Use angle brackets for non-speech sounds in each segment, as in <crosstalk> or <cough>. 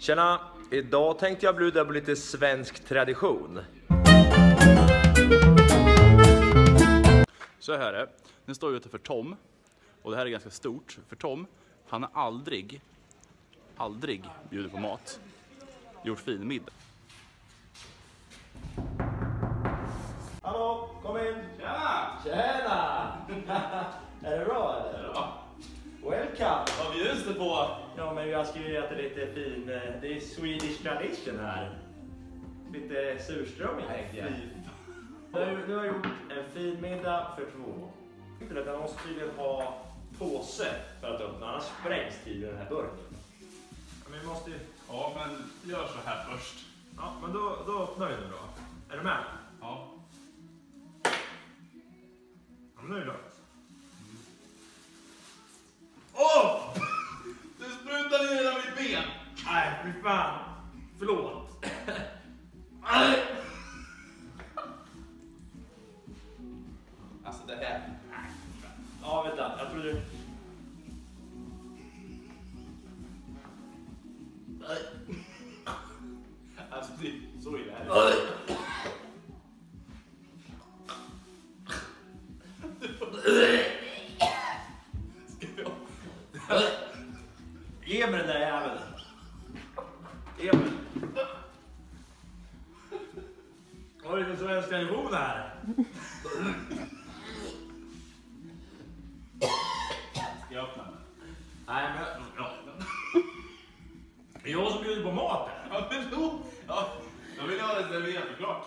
Tjena! Idag tänkte jag bjuda på lite svensk tradition. Så här är det. Nu står jag utanför Tom. Och det här är ganska stort. För Tom, han har aldrig, aldrig bjudit på mat. Gjort fin middag. Hallå, kom in! Tjena! Tjena! <laughs> är det bra Ja men jag ska ju äta lite fin, eh, det är Swedish tradition här. Lite surströmming tänkte jag. Du har, du har gjort en fin middag för två. Jag måste tydligen ha påse för att öppna, annars sprängs tydligen den här burken. Men vi måste ju... Ja, men gör så här först. Ja, men då, då öppnar vi nu då. Är du med? Fan. Förlåt. Alltså det här. Ja, vänta. Jag tror du... Alltså det är så illa är det. Ska vi ha- Ge mig den där jäveln. Emil. Har du lite svensk tradition här? Ska jag öppna? Nej, men... Ja. Det är jag som bjuder på maten. Ja, men då... Ja, då vill jag ha det serverat såklart.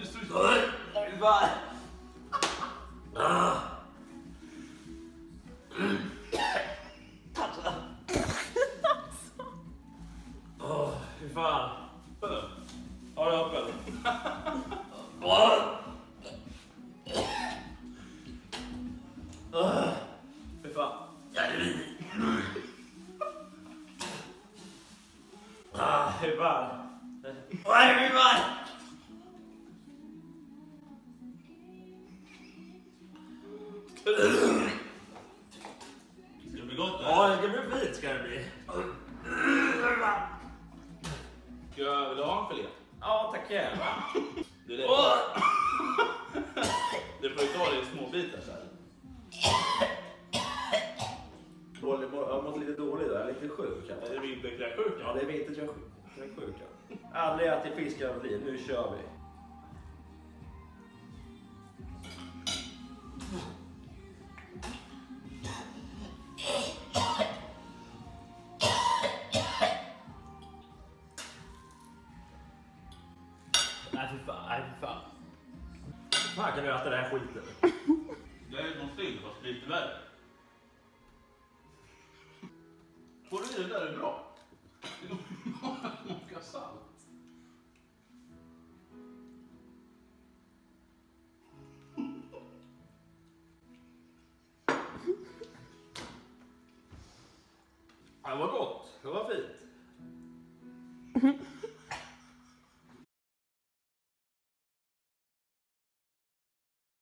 Du står så... Fan. Ah. Åh, fy fan. Ja, det är öppen. Åh. Ah, Fy fan. Ah, fy fan. Nej, fy fan. Ska det bli. Ska jag, vill du ha en filé? Ja, tack gärna. Du, det, Åh! du får ju ta det i små bitar så här. Dålig, jag har mått lite dålig idag, jag är lite sjuk. Är det vinterkräksjuka? Ja, det är vinterkräksjuka. Aldrig ätit fisk i hela mitt liv, nu kör vi. Nej fy fan, nej fy fan. Fan kan du äta den här skiten? <laughs> Det är något till fast lite värre. Får du det där är bra. Det smakar salt. Det var gott, det var fint. <laughs>